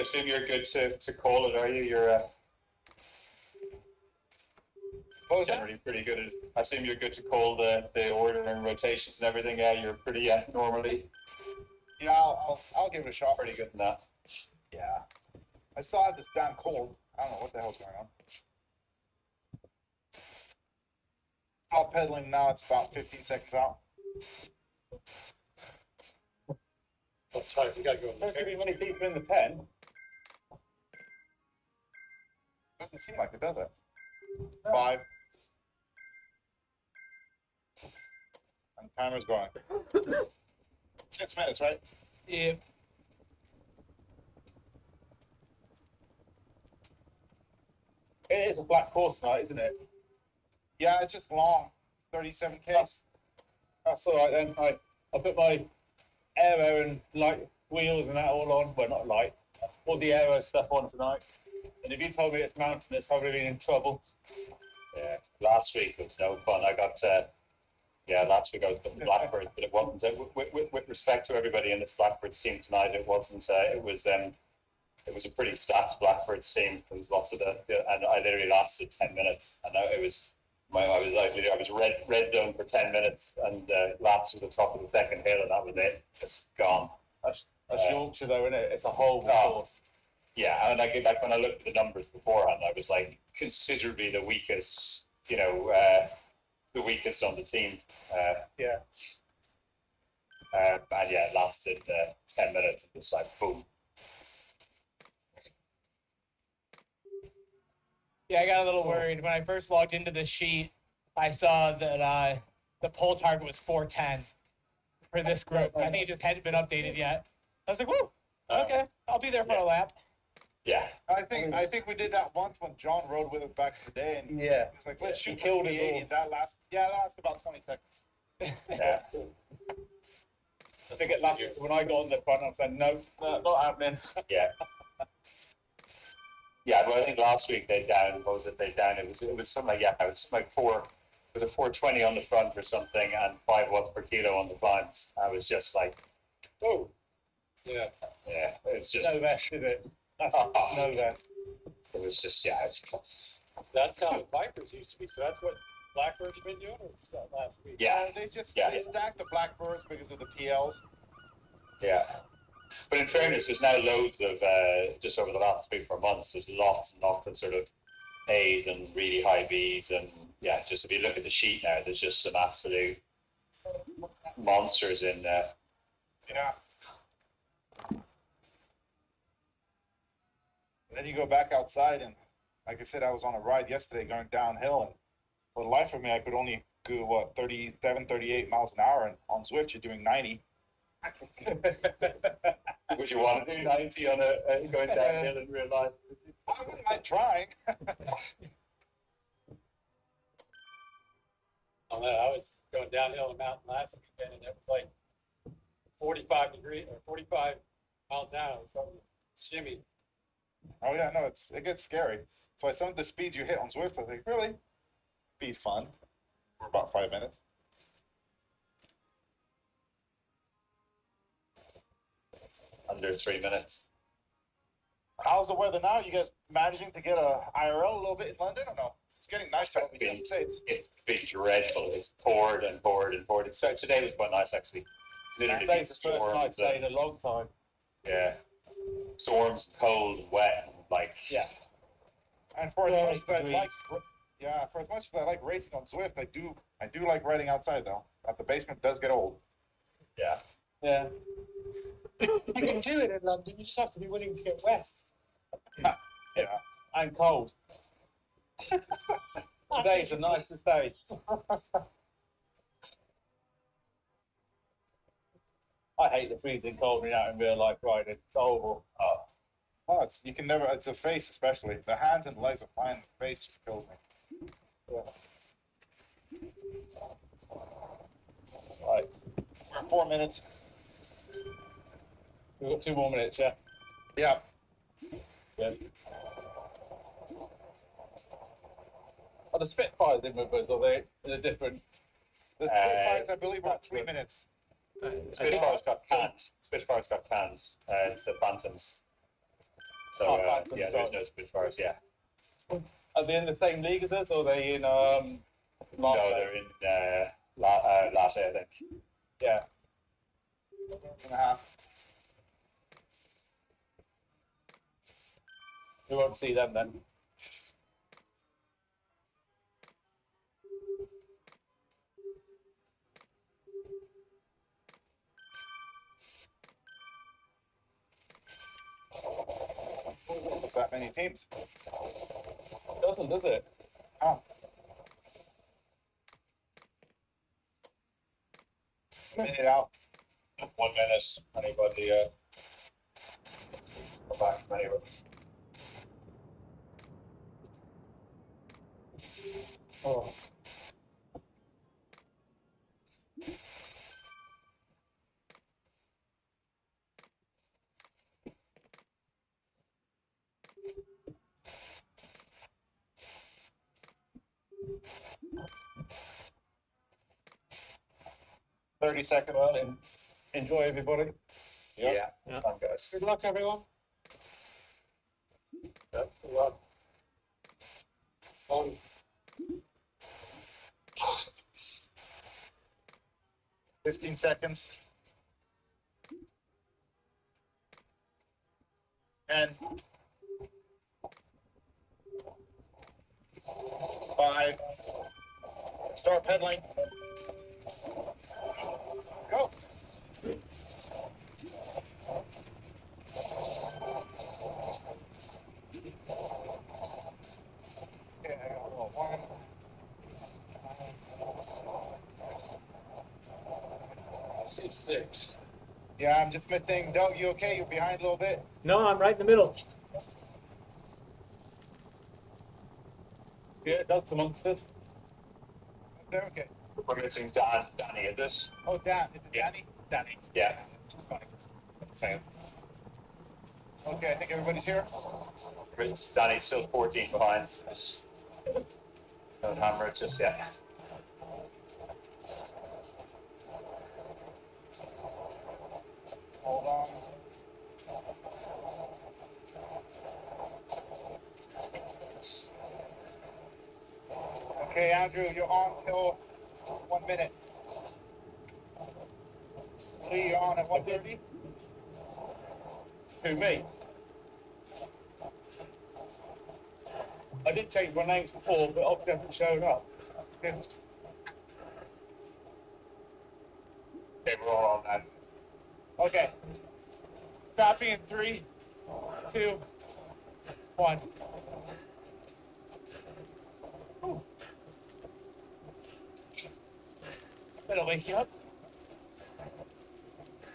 assume you're good to, to call it, are you? You're uh, What was that? generally pretty good at. I assume you're good to call the, the order and rotations and everything. Yeah, you're pretty uh, normally Yeah, I'll, I'll, I'll give it a shot. pretty good in that. Yeah. I still have this damn cold. I don't know what the hell's going on. Stop pedaling now. It's about 15 seconds out. Oh, sorry, we gotta go. There's to be many people in the pen. Doesn't seem like it, does it? Five. And timer's going. Six minutes, right? Yeah. It is a black course night, isn't it? Yeah, it's just long. 37k. That's that's all right then. I I put my aero and light wheels and that all on. Well, not light. All the aero stuff on tonight. And if you told me it's mountainous, I would have been in trouble. Yeah, last week was no fun. I got, uh, yeah, last week I was putting Blackbirds, but it wasn't. Uh, with, with, with respect to everybody in this Blackbirds team tonight, it wasn't. Uh, it was. Um, it was a pretty stacked Blackbirds team. There was lots of the, and I literally lasted ten minutes, and I, it was. My, I was like, I was red red zone for ten minutes, and uh, laps to the top of the second hill, and that was it. It's gone. That's Uh, Yorkshire though, isn't it? It's a whole Oh. course. Yeah, and like, like when I looked at the numbers beforehand, I was like considerably the weakest, you know, uh, the weakest on the team. Uh, Yeah. uh, and yeah, it lasted uh, 10 minutes. It was like, boom. Yeah, I got a little worried when I first logged into the sheet. I saw that uh, the poll target was 410 for this group. I think it just hadn't been updated yet. I was like, "Whoa, Uh, okay, I'll be there for a lap." Yeah, I think I think we did that once when John rode with us back today, and he Yeah. was like, "Let's He shoot killed for us 80, and That last, yeah, that lasted about 20 seconds. yeah. I think it lasted when I got on the front. I said, no, no, not happening. Yeah. Yeah, but I think last week they down, what was it, they down, it was, it was something like, yeah, it was like four, with a four twenty on the front or something and five watts per kilo on the climbs. I was just like, Oh, yeah. yeah, It's just, No vest, is it? That's no vest. it was just, yeah, That's how the Vipers used to be. So that's what Blackbirds have been doing, or that last week? yeah, Uh, they just Yeah. they stacked the blackbirds because of the PLs. yeah. But in fairness, there's now loads of, uh, just over the last three, four months, there's lots and lots of sort of A's and really high B's and yeah, just if you look at the sheet now, there's just some absolute monsters in there. Yeah. Then you go back outside, and like I said, I was on a ride yesterday going downhill, and for the life of me, I could only go what 37, 38 miles an hour, and on Zwift you're doing 90. Would you want to do 90 on a, uh, going downhill in real life? I wouldn't mind trying. On that, I was going downhill a mountain last weekend, and it was like 45 degree or 45 miles an hour. So shimmy. Oh yeah, no, it's it gets scary. That's why some of the speeds you hit on Zwift, I think, really, be fun for about five minutes. Under three minutes. How's the weather now? You guys managing to get a IRL a little bit in London or no? It's getting nice here in the States. It's been dreadful. It's poured and poured and poured. So today was quite nice actually. It's literally been Today's the first night storms day in a long time. yeah, storms, cold, wet, like Yeah. And for as much as I like, yeah, for as much as I like racing on Zwift, I do, I do like riding outside though. But the basement does get old. yeah. Yeah. You can do it in London. You just have to be willing to get wet. Yeah. And cold. Today's the nicest day. I hate the freezing cold when you're out in real life riding. It's horrible. Oh, Oh, it's you can never. It's a face especially. The hands and legs are fine. The face just kills me. Right. We're four minutes. We've got two more minutes, yeah? Yeah. Yeah. Are the Spitfires in with us, or they in a different? The Uh, Spitfires, I believe, are three minutes. Spitfire's got cans. Spitfire's got cans. Uh, it's the Phantoms. So, Oh, uh, that's yeah, there's no split cars, yeah. Are they in the same league as us, or are they in um? No, they're in, uh, La, uh, Latte, I think. Yeah. And a half. We won't see them then. Almost that many teams. Doesn't, does it? Oh. Minute out. One minute, anybody, uh, go back from anywhere. Oh. Thirty seconds. Well, en- enjoy everybody. Yeah. Yeah. Come on, guys. Good luck, everyone. Yep, good luck. On. Fifteen seconds. Ten. Five. Start pedaling. Go. Okay, I got a little one. See six. Yeah, I'm just missing. Doug, you okay? You're behind a little bit. No, I'm right in the middle. Yeah, Doug's amongst us. There, okay. We're missing Dan, Danny, is this? Oh, Dan, is it Yeah. Danny? Danny. Yeah. Same. Okay, I think everybody's here. It's Danny's still fourteen behind. Just Don't hammer it just yet. Hold on. Okay, Andrew, you're on till one minute. Lee, you're on at one thirty? Who, me? I did change my names before, but obviously I haven't shown up. Okay, we're all on that. Okay. Stopping in three, two, one. That'll wake you up.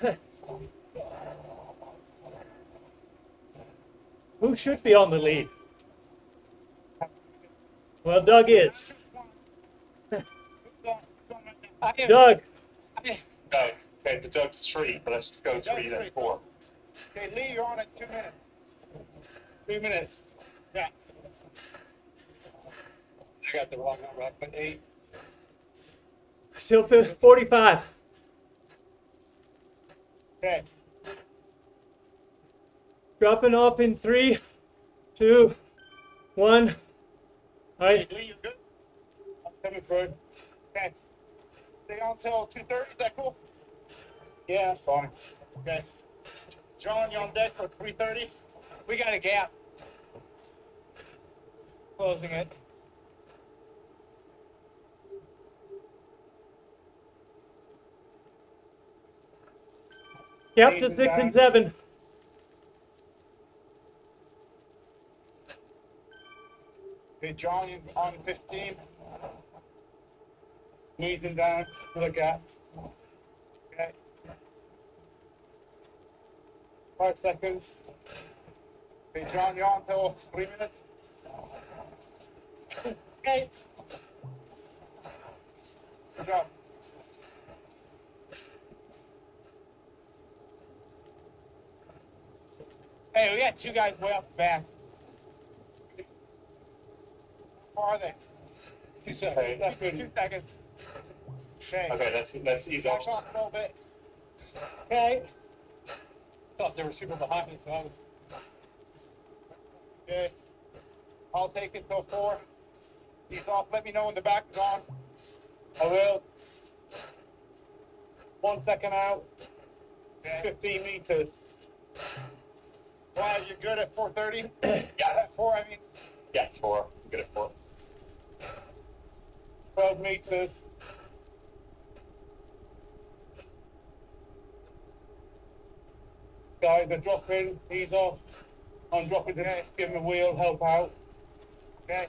Who should be on the lead? Well, Doug is. I Doug, No, okay, the Doug's three, but let's go three then four. Okay, Lee, you're on at two minutes. Two minutes. Yeah. I got the wrong number. I put eight. still 45. Okay. Dropping off in three, two, one. All right, Lee, you're good? I'm coming through. Okay. Stay on till two thirty, is that cool? Yeah, that's fine. Okay. John, you're on deck for three thirty? we got a gap. Closing it. yep, to six and seven. Okay, John, on fifteen? Moving down to the gap. Okay. Five seconds. Okay, John, you're on till three minutes? Okay. Good job. Hey, we got two guys way up back. How are they? Two seconds. That's Two good. seconds. Okay. Okay, let's, let's ease Back off. a little bit. Okay. Thought they were super behind me, so I was. Okay. I'll take it till four. He's off. Let me know when the back is on. I will. One second out, Okay. 15 meters. Wow, you're good at four thirty? Yeah, At four, I mean, yeah, four. I'm good at four. 12 meters. Guys are dropping, he's off. I'm dropping to give him a wheel, help out. okay.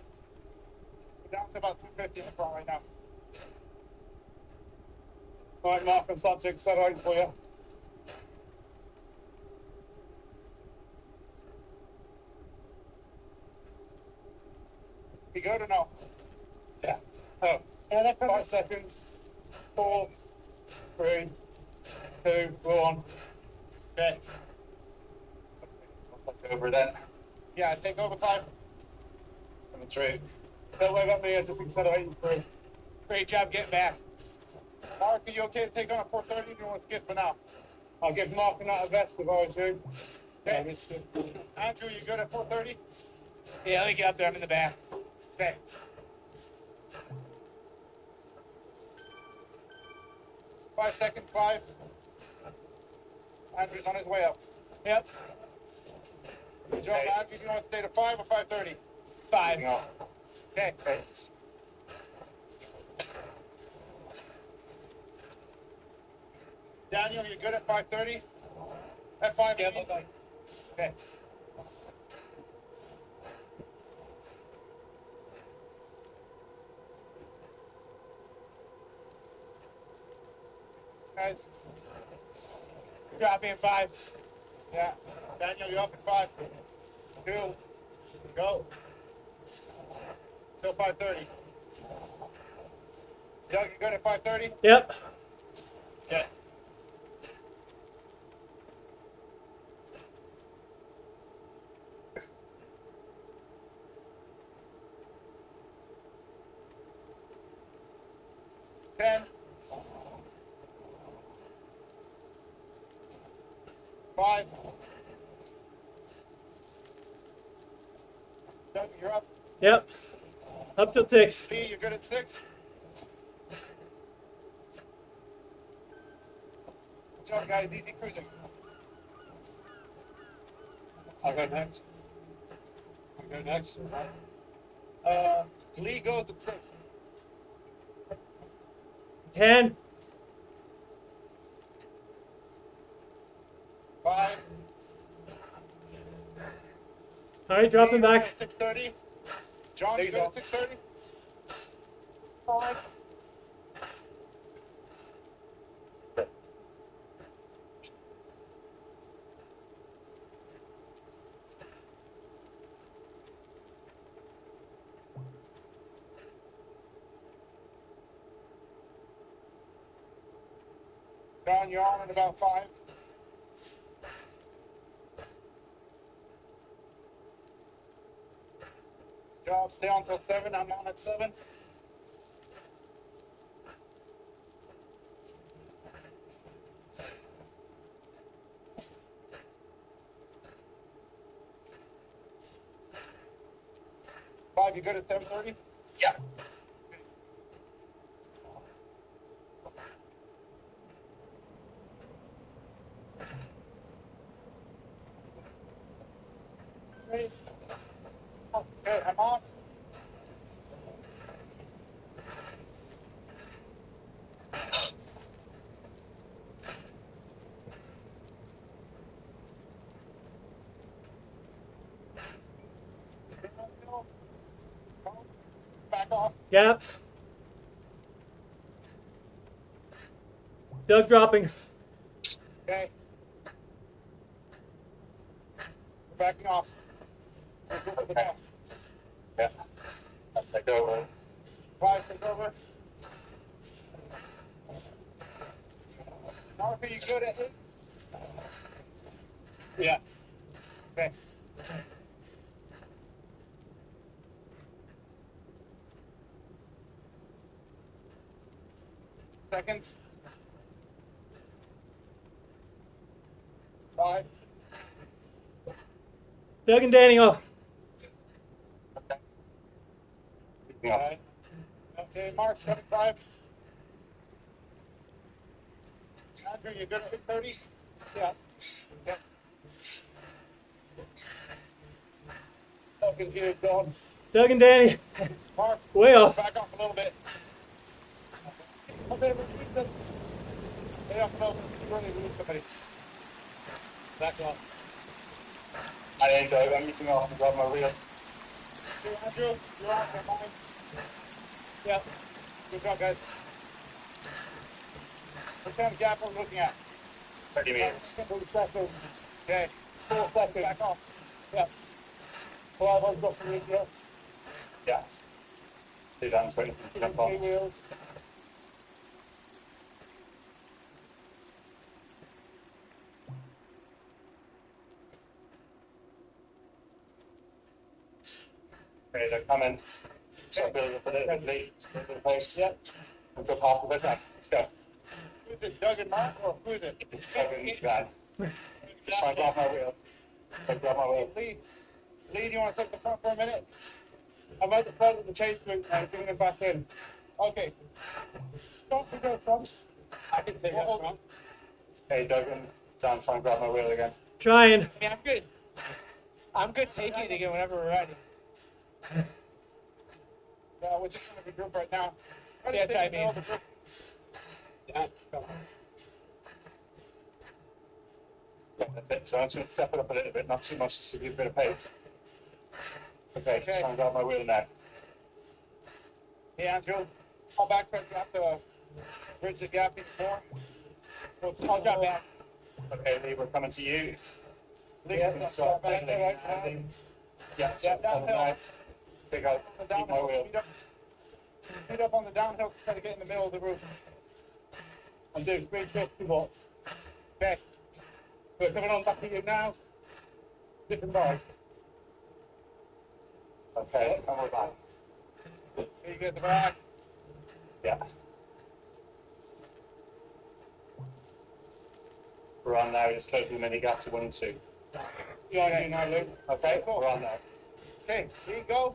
We're down to about two fifty in the front right now. All right, Mark, I'm starting to accelerate for you. You good or no? Yeah. Oh, Yeah, five seconds. Four, three, two, one. Okay. I'll take over then. Yeah, take over five. Coming through. Don't worry about me, I'm just accelerating through. Great job getting back. Mark, are you okay to take on a four thirty? Do you want to skip for now? I'll give Mark another vest if I was you. Okay. Andrew, you good at four thirty? Yeah, let me get up there. I'm in the back. Okay. Five seconds, five. Andrew's on his way up. Yep. Job, Andrew. Do you want to stay to five or five thirty? Five. No. Okay. Thanks. Daniel, you good at five thirty? At five? Yep. you? Okay. Guys, Drop me in five. yeah. Daniel, you're up at five? Two. Go. Till five thirty. Doug, you good at five thirty? Yep. Yeah. six. B, you're good at six? Good job, guys. Easy cruising. I'll go next. I'll go next. Uh, Lee goes to six. Ten. Five. All right, dropping back. 6.30. John, you good at 6.30? Down you're on in about five. Job, stay on till seven. I'm on at seven. You good at 10:30? Yeah. Great. Okay, I'm on. Yep. Doug dropping. Doug and Daniel. Okay. Okay, Mark, 75. Andrew, you good at 30? Yeah. yeah. Doug and you, Doug and Danny. Mark, way off. Back off a little bit. Okay, retreat them. Stay off a little bit. Really lose somebody. Back off. Ain't Doug. I'm using off and grab my wheel. You're on, you're mine. Yeah. Good job, guys. What kind of gap are we looking at? 30 meters. Couple of seconds. Okay, Four seconds. back off. Yeah. Twelve hundred off the radio. Yeah. Two down, 20. Jump Three wheels. Okay, they're coming. So build up a little bit late. A little bit pace. Yeah. We'll go past the bit now. Let's go. Who's it, Doug and Mark, or who is it? It's Doug and Van. Just try and grab my wheel. Try and grab my wheel. Lee, Lee, do you wanna take the front for a minute? I'm at the front of the chase group now, bringing it back in. Okay. Don't forget the front. I can take that front. Hey, Doug and Dan, try and grab my wheel again. Trying. I mean, I'm good. I'm good taking it again whenever we're ready. Uh, we're just gonna regroup right now. Try to Yeah, I in the middle mean- of the group. Yeah, come on. Yeah, that's it. So I'm just going to step it up a little bit, not too much, just to give a bit of pace. Okay, just Okay. try and grab my wheel now. Hey, Andrew, fall back, so you have to bridge the gap even more. So, I'll drop back. Okay, Lee, we're coming to you. Lee, Yeah, stop, stop, back, landing, right, right. landing. Yeah, Yeah, yeah, coming downhill. now. The keep my wheel. speed up. Speed up on the downhill, try to get in the middle of the roof. I'm doing three fifty watts. Okay, We're coming on back to you now. Different bike. Okay, and we're back. here you get the back. Yeah. We're on now, just close the mini gap to one and two. You're on you now, Luke. Okay, we're on now. Okay, here you go.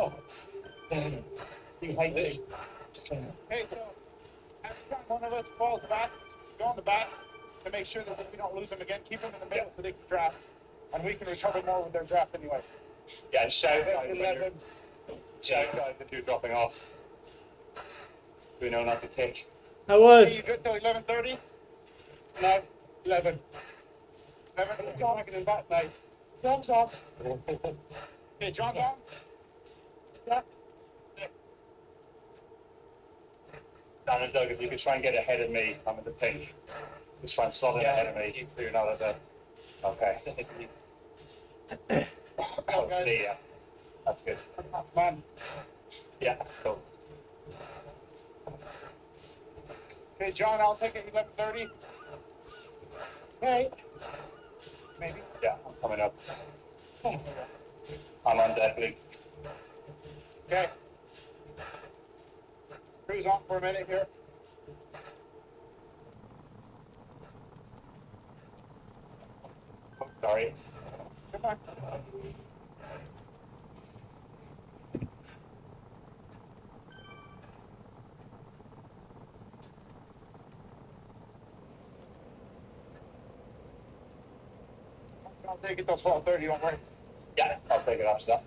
Oh. Me. Okay, so every time one of us falls back, go on the back to make sure that we don't lose them again. Keep them in the middle so they can draft, and we can recover more with their draft anyway. Yeah, shout guys, when shout guys if you're dropping off. We know not to kick. I was. Okay, you good till eleven thirty? No, eleven. Eleven. John, I can back now. Thumbs up. Okay, John's on. Yeah. Dan and Doug, if you could try and get ahead of me, I'm in the pink. Just try and slot in ahead of me, so you're not at the. Okay. Oh, me, yeah. That's good. Man, Yeah, cool. Okay, John, I'll take it eleven thirty. Okay. Maybe. Yeah, I'm coming up. I'm on deck, Luke. Okay. Cruise on for a minute here. Oh, Sorry. Come. I'll take it till twelve thirty, don't worry. Yeah, I'll take it after that.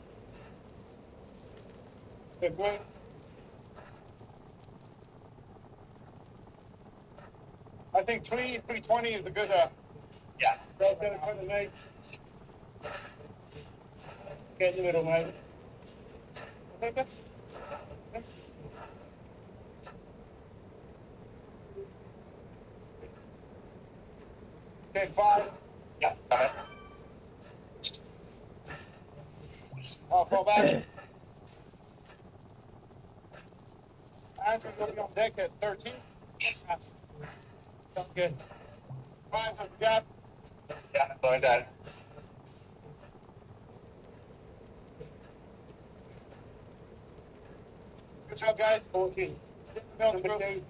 Good work. I think three, three twenty is a good, uh, Yeah. Down in front of me. Get in the middle, mate. it. Okay, five, Yeah, got it. I'll fall back. Andrew, you'll be on deck at thirteen. Sounds good. Five, have gap. Yeah, going down. Good job, guys. Fourteen. Stick in the middle of the Number group. two.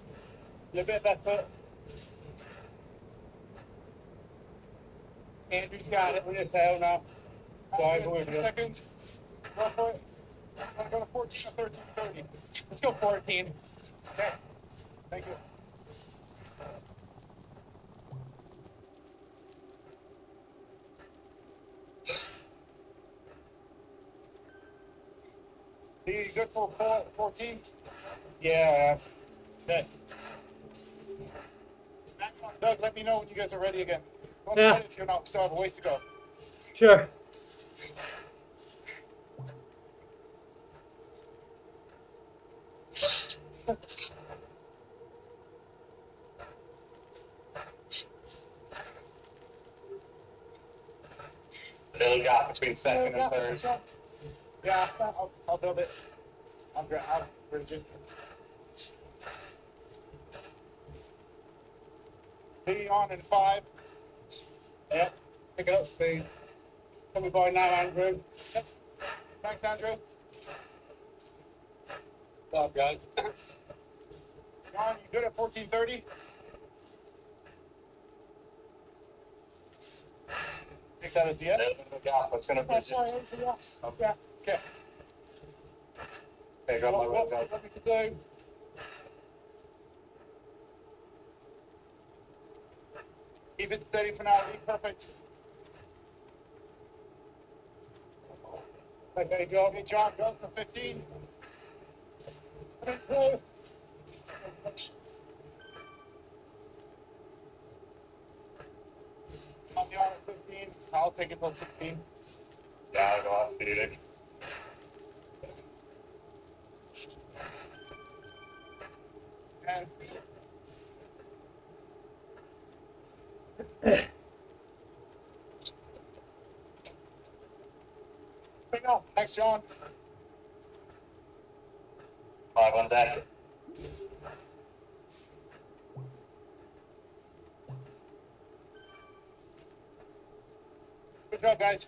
Little bit left foot. Andrew's got it. On your tail now. Five Andrew, with two you. Seconds. It. Want to go fourteen or thirteen thirty? Let's go 14. Okay. Thank you. You good for four- fourteen? Yeah. Okay. Doug, let me know when you guys are ready again. Yeah. if you're not, still have a ways to go. Sure. second and third. Yeah, I'll, I'll build it. I'm, I'm rigid. Be on in five. Yep. Pick it up speed. Coming by now, Andrew. Yep. Thanks, Andrew. Good job, guys. John, you good at 1430? Take that as a yes. Of a gap. Gonna. Oh, sorry, it's a yes. Yeah. Okay. Okay, got my What, what's guys. to do? Keep it steady for now. Be perfect. Okay, John. Okay, John, go for fifteen. Thanks, Lou. I'll be on at fifteen. I'll take it till sixteen. Yeah, I'll go off Felix. And There you. Thanks, John. Five on deck. Good job, guys.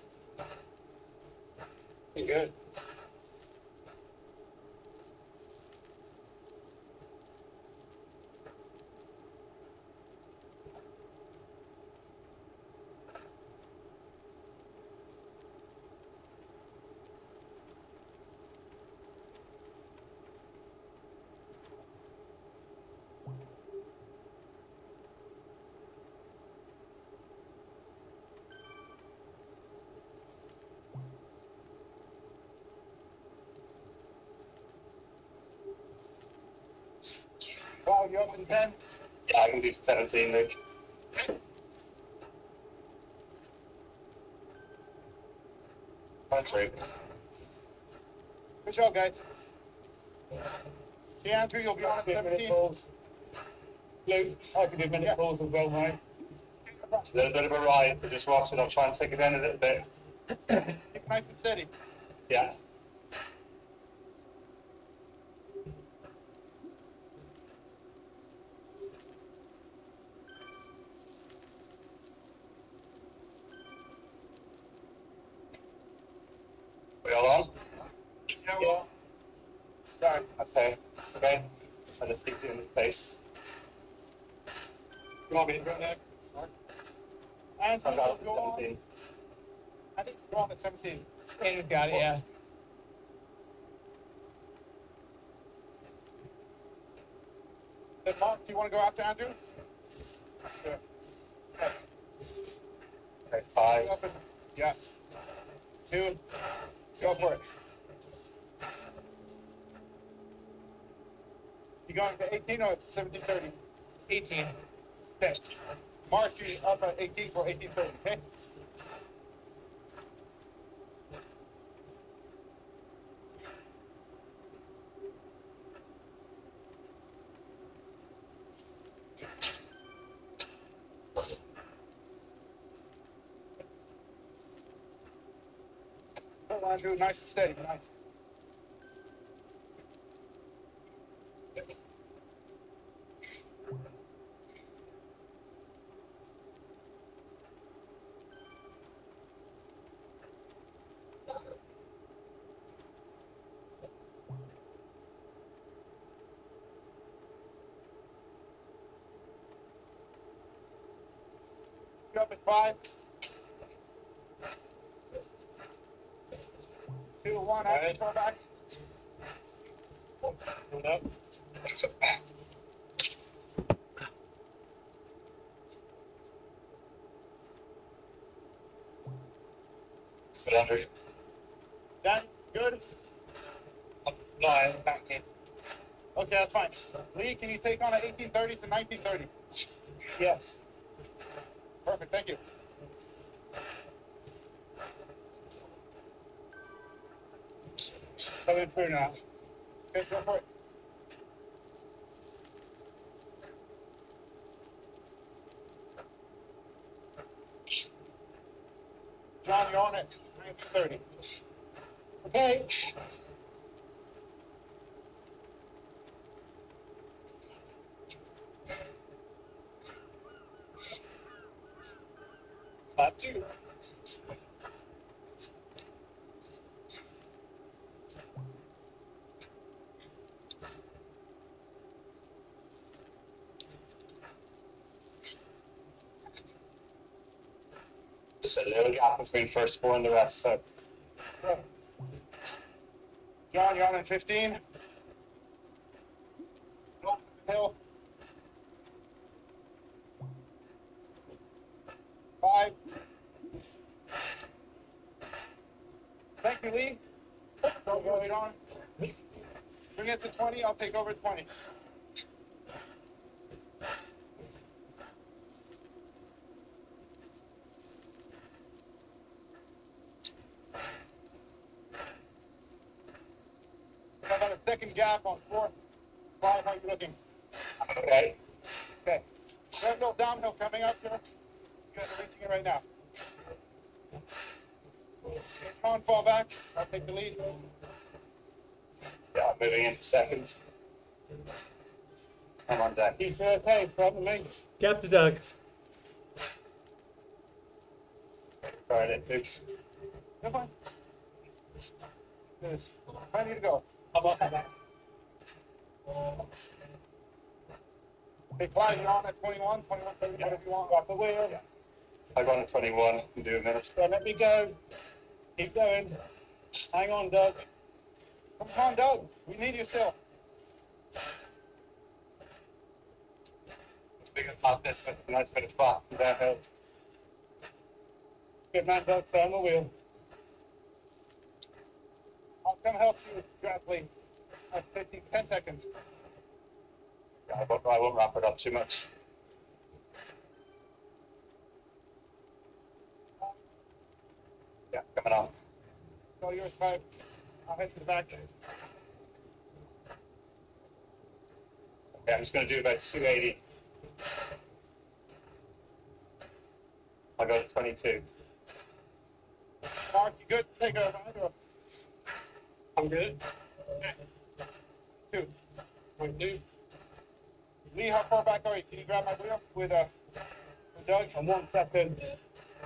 You good? Wow, you up in ten? Yeah, I can do seventeen, Luke. Country. Good job, guys. Yeah, Andrew, you'll be on at Get seventeen. calls. Luke, I can do minute Yeah. calls as well, mate. A little bit of a ride, but just it. I'll try and take it in a little bit. Nice and steady. Yeah. We all on? Yeah, well. Sorry. Okay. Okay. I just kicked you want me to go next? Andrew, I it go 17. I think go on at seventeen. Andrew's got it, yeah. Then Mark, do you want to go after Andrew? Sure. Okay, five. Yeah. Two. Go for it. Going to eighteen or seventeen thirty? 18. Okay. Mark, you up at eighteen for eighteen thirty, okay? Go, Andrew, nice and steady, nice. You up at five? Two to one, I Alright. control back. Coming up. But Andrew, Dan, good? No, I'm back in. Okay, that's fine. Lee, can you take on an eighteen thirty to nineteen thirty? Yes. Perfect, thank you. Coming through now. Okay, go for it. three firstborn, the rest. So. John, you're on in 15? Second gap on four. Five, how you looking? okay, Okay. Downhill, downhill coming up here. You guys are reaching it right now. Sean, fall back. I'll take the lead. yeah, moving into second. I'm on deck. He's okay, probably. Gap to Doug. Sorry, I didn't move. You're fine. Good. Plenty to go. Up, I'm. Hey, Clyde, you're on at 21, 21, 30, whatever you want. Off the wheel. I go on at 21 and do a minute. So let me go. Keep going. Hang on, Doug. Come on, Doug. We need you still. It's big and flat. That's a nice bit of and downhill. Good man, Doug. Stay on the wheel. Come help you gradually. At 15, 10 seconds. Yeah, I won't, I won't wrap it up too much. Yeah, coming on. Go yours, five. I'll head to the back. Okay, I'm just going to do about 280. I go to 22. Mark, you good? Take a ride I'm good. two? Point two. Lee, how far back are you? Can you grab my wheel with, uh, with Doug? I'm one second.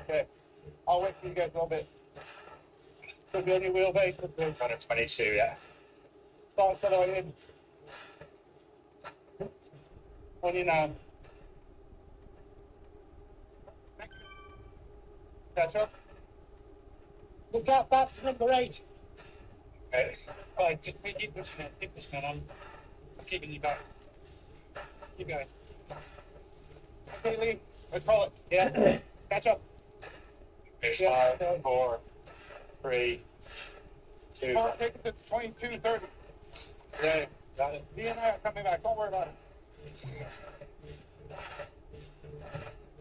Okay. I'll wait for you guys a little bit. Be on your wheelbase. Could be. Go to 22, yeah. Start accelerating. On you now. Catch up. Look out back to number eight. Okay. Guys, just keep keep pushing it. Keep pushing it. I'm, I'm keeping you back. Keep going. Okay, Lee. Let's call it. Yeah. Catch up. Yeah. five, four, three, two. On, take it to 22, 30. Yeah. Got it. Lee and I are coming back. Don't worry about it.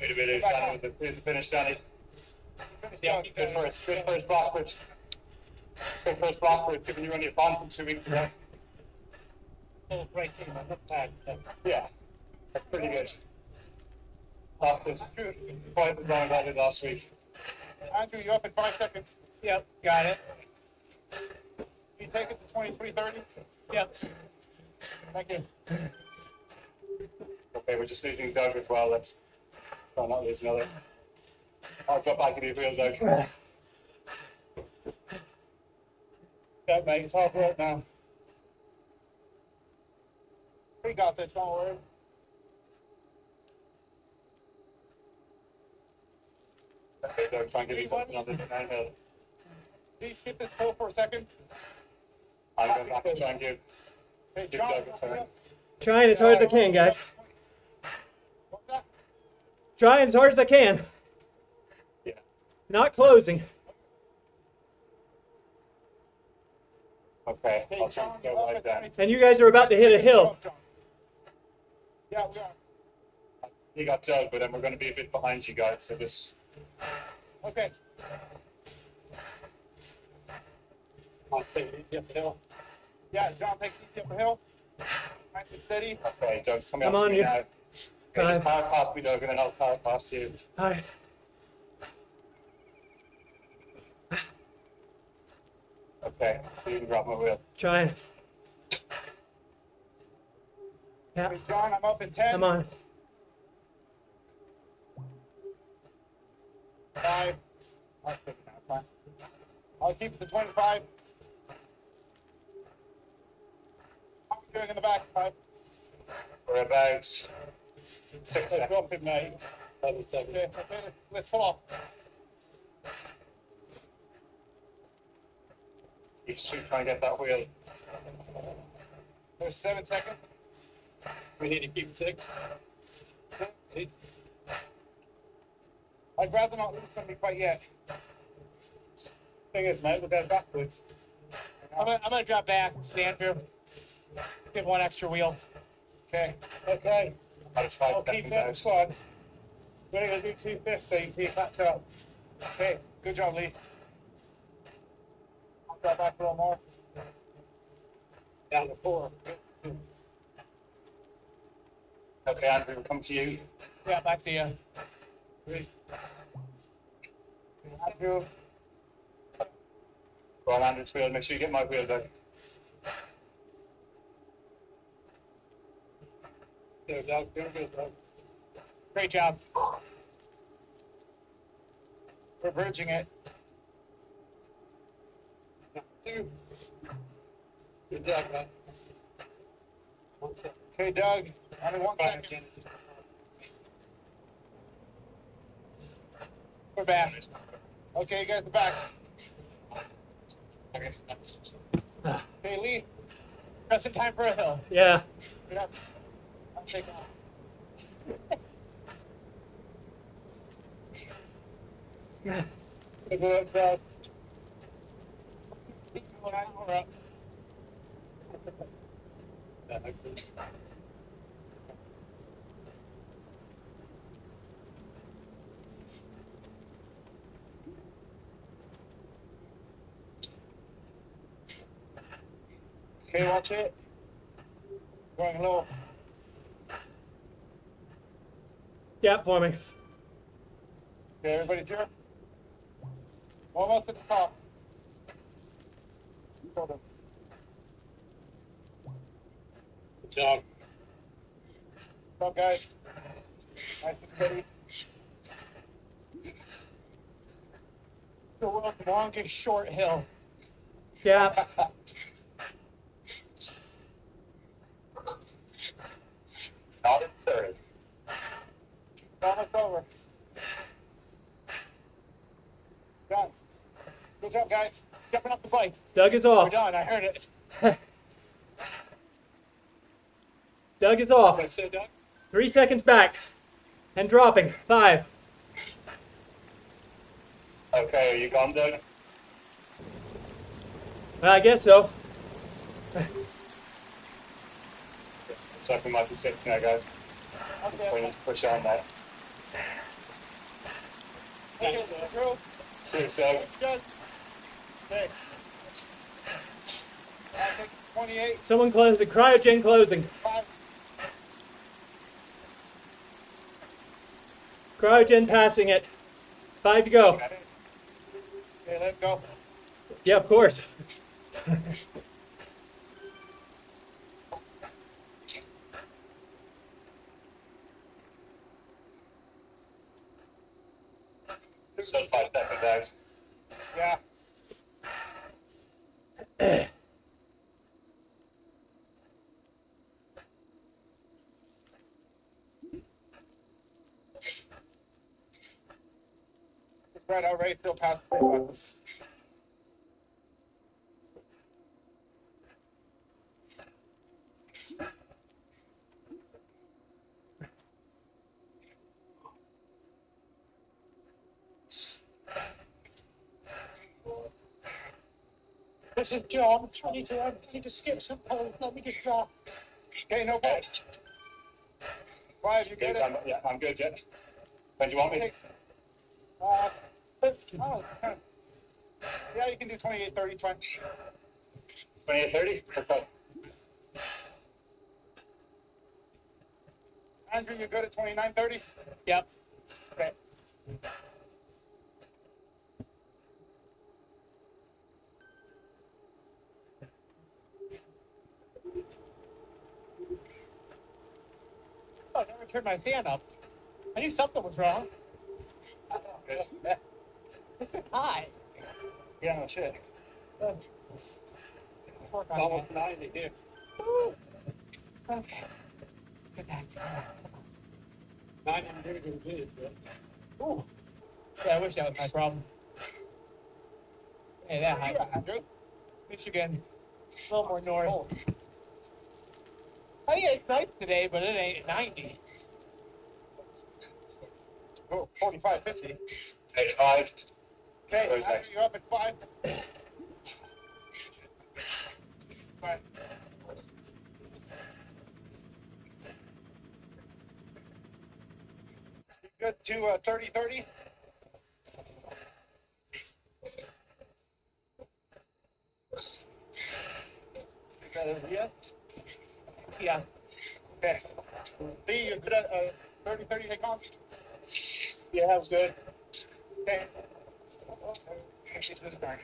Wait a minute, with the, finish. Finish Yeah, Good first, good first backwards. Good first backwards, giving you only a bond from two weeks ago. Full racing. I'm not. So. Yeah, that's pretty good. That's it. Quite as long as I did last week. Andrew, you up in five seconds. Yep. Got it. Can you take it to 23, 30. Yep. Thank you. Okay, we're just losing Doug as well. Let's try not lose another. I'll drop back in your wheels, Doug. Go, mate. It's hard work now. We got this. Don't worry. Okay, Doug, try and give you something on the downhill. Lee, skip this hill for a second. I'm going back and try and give Hey, Give Doug a turn. Trying as hard as I can, guys. Trying as hard as I can. Yeah. Not closing. Okay, Hey, I'll try John, to go you're like that. And you guys are about to hit a hill. Yeah, we are. You got Doug, but then we're going to be a bit behind you guys. So just Okay. I'll stay up the hill. Yeah, John, take it up the hill. Nice and steady. okay, Doug's coming Come up to on, me you- now. Okay, Five. just power past me, Doug, and then I'll power past you. All right. Okay, so you can grab my wheel. Trying. Yeah, Hey, John, I'm up in 10. come on. Five. I'll take it now, fine. I'll keep it to 25. How are we doing in the back? Five. We're about six Let's seconds. drop it, mate. Seven Okay, okay, let's, let's pull off. You should try and get that wheel. There's seven seconds. We need to keep six. Six. I'd rather not lose somebody quite yet. Thing is, mate, we're going backwards. I'm gonna, I'm gonna drop back and stand through. Give one extra wheel. Okay. Okay, I'll keep that squad. We're gonna do 250 until you catch up. Okay, good job, Lee. Drop back a little more. Down to four. Okay, Andrew, we'll come to you. Yeah, back to you. Andrew, Go on, Andrew's wheel. Make sure you get my wheel, Doug. There, Doug. Doing good, Doug. Great job. we're bridging it. Two. Good job, man. One second. Okay, Doug, only one Five second. seconds. We're back. Okay, you guys are back. Okay, Lee, Just in time for a hill. Yeah. get up. I'm taking off. Good work, Doug. Okay, watch it. Going low. for me. Okay, everybody here? Almost at the top. Hold on. Good job. Good job, guys. Nice and steady. The world's longest short hill. Gap. It's not absurd. It's almost over. Done. Good job, guys. Jumping up the bike. Doug is off. We're off. done. I heard it. Doug is off. What'd Doug? Three seconds back. And dropping. Five. Okay, are you gone, Doug? I guess so. So we might be six now, guys. We need to push on that. Okay, Drew. Cheers, Doug. Good. Six. That takes 28. Someone closing. Cryogen closing. Five. Cryogen passing it. Five to go. Okay, let's go. Yeah, of course. Still five seconds out. Yeah. spread out right till past the buses. This is John. I need to, I need to skip some poles. Let me just draw. Okay, no problem. Why have you good? Yeah, I'm, yeah, I'm good, yeah. Where do you want me? Uh, oh, kind of- yeah, you can do twenty-eight, thirty, twenty. Twenty-eight thirty? Okay. Andrew, you're good at twenty-nine, thirty? Yep. Okay. Oh, I never turned my fan up. I knew something was wrong. It's. Yeah, no shit. On Almost ninety here. that. Woo. Okay. Get back to that. Ninety degrees it is, yeah. Ooh. Yeah, I wish that was my problem. Hey, that high. Andrew? Michigan. A little more north. Oh, I think it's nice today, but it ain't 90. oh, forty-five, fifty. Eighty-five. Okay, Where's Andrew, next? you're up at five. Five. Good to, uh, thirty, thirty? Is that a yes? Yeah. Okay. Lee, you're good at, uh, thirty, thirty, take on? Yeah, that was good. Okay. This is fine.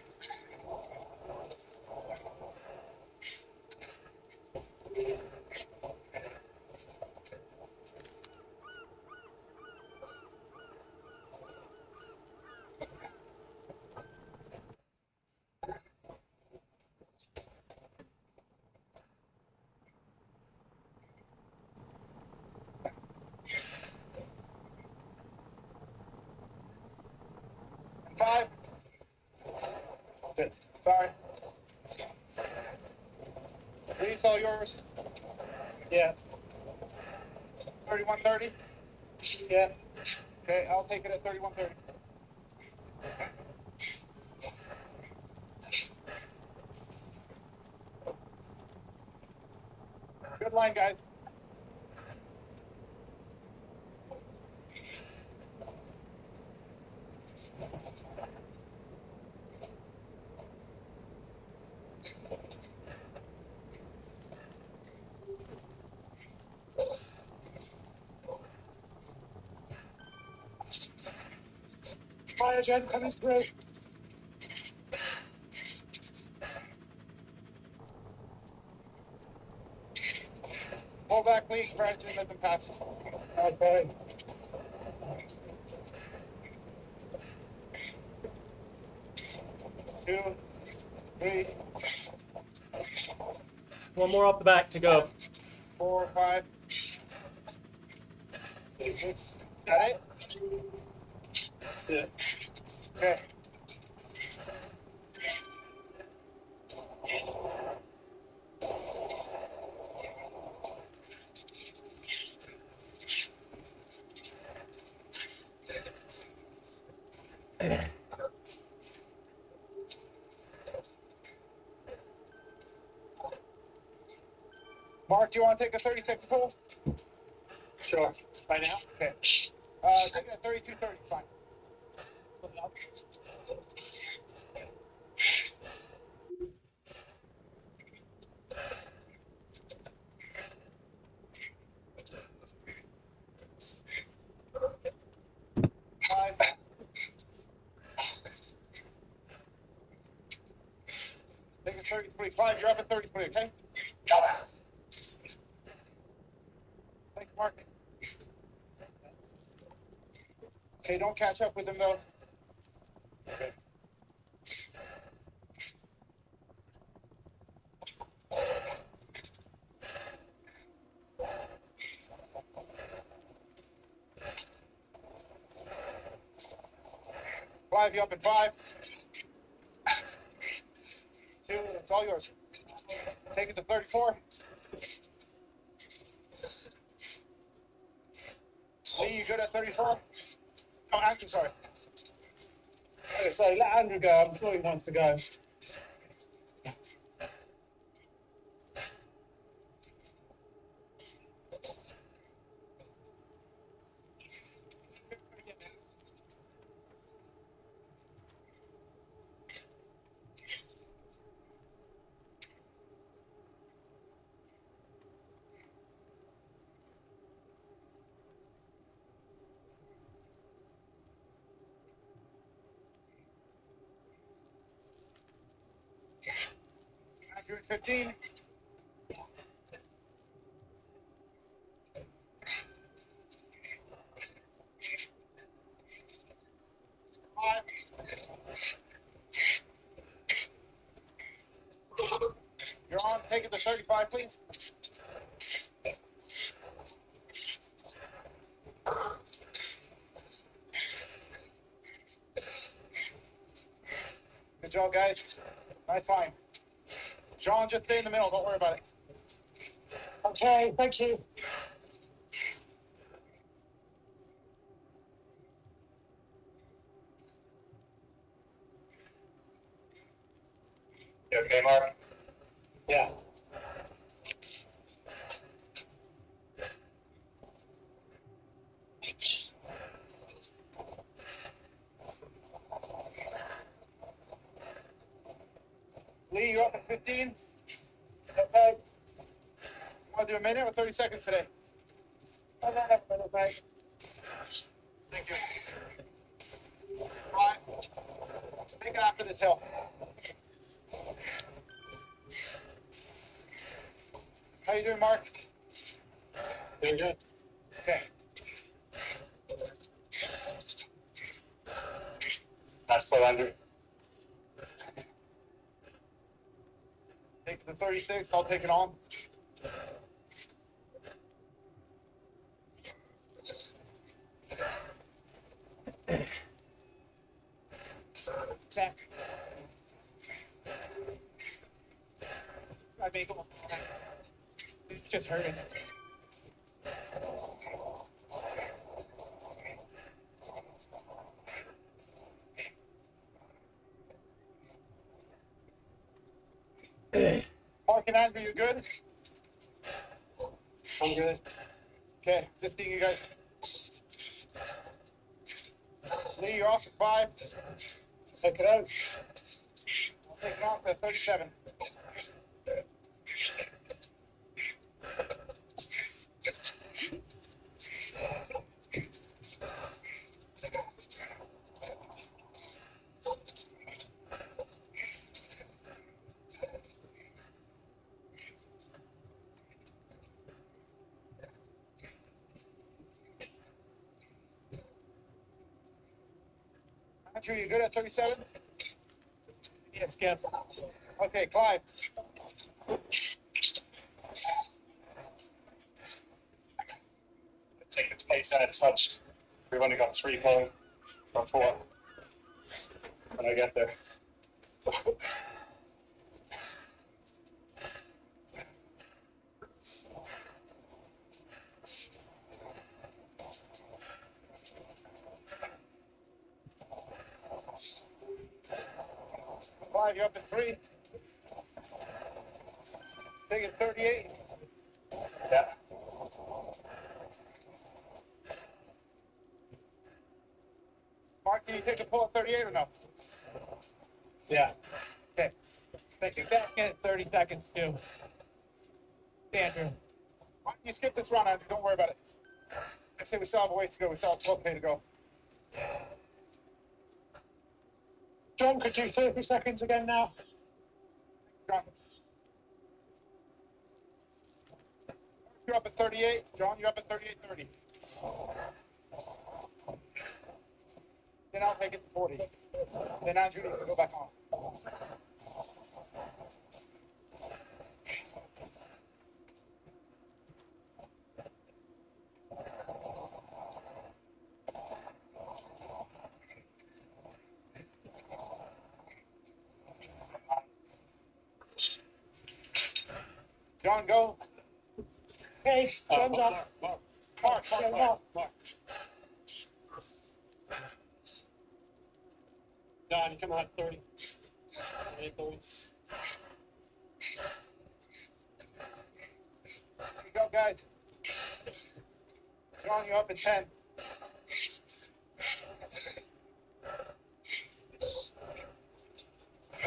Five. Good. Sorry. All. Yeah. Thirty-one thirty? Yeah. Okay, I'll take it at thirty-one thirty. Good line, guys. Fire jet coming through. Pull back, Lee. Right, let them pass. Okay. Two, three, One more off the back to go. four, five. Six. Is that it? Yeah. Okay. Mark, do you want to take a 30 second pull? Sure. Right now? Okay. Uh, at 32 30, fine. Five. Take it 30 45, you're up at 30 okay? Thanks, Mark. Okay, don't catch up with him though. Five, you up in five. Two, it's all yours. Take it to thirty-four. Lee, you good at thirty-four? Oh, Andrew, sorry. Okay, so let Andrew go. I'm sure he wants to go. Andrew at 15. Five. You're on. Take it to 35, please. Good job, guys. Nice line. John, just stay in the middle. Don't worry about it. Okay, thank you okay, Mark? Yeah. Lee, you up at 15? Okay. Want to do a minute or 30 seconds today? Thank you. Right. Let's take it after this hill. How you doing, Mark? Doing good. Okay. That's the under. Take the 36. I'll take it on. Check. I make. It's just hurting. Mark and Andrew, you good? I'm good. Okay, 15, you guys. Lee, you're off at five. Check it out. I'll take it off at 37. Andrew, you good at 37? Yeah, skip. Okay, Clive. Take its pace and it's touched. We've only got three going or four. When I get there. Clive, you're up at three. Take it 38. Yeah. Mark, can you take a pull at 38 or no? Yeah. Okay. Thank you. Back in at 30 seconds too. Andrew. Why don't you skip this run, Andrew? Don't worry about it. I say we still have a ways to go. We still have 12 pay to go. John, could you 30 seconds again now? John. You're up at 38. John, you're up at 38 30. Then I'll take it to 40. Then Andrew, you can go back on. John, go. Okay, Uh, John's up. Mark, Mark, Mark, Mark. Mark. Mark. Don, you come out thirty. Eight thirty. Here you go, guys. John, you're up at 10.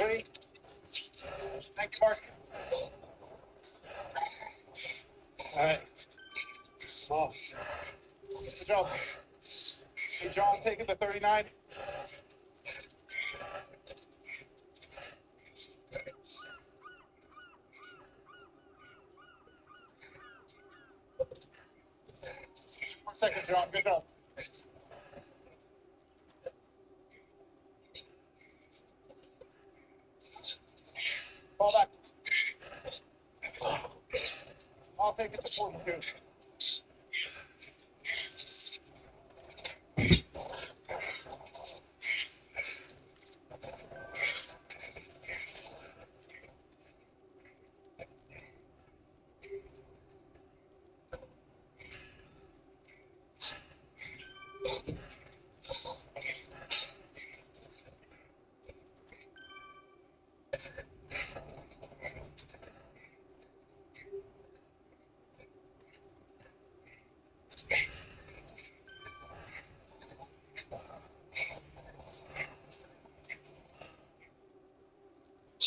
Ready? Thanks, Mark. Alright. Ball. Mr. Joe. Hey, John, taking the 39. One second, John. Good job. Take it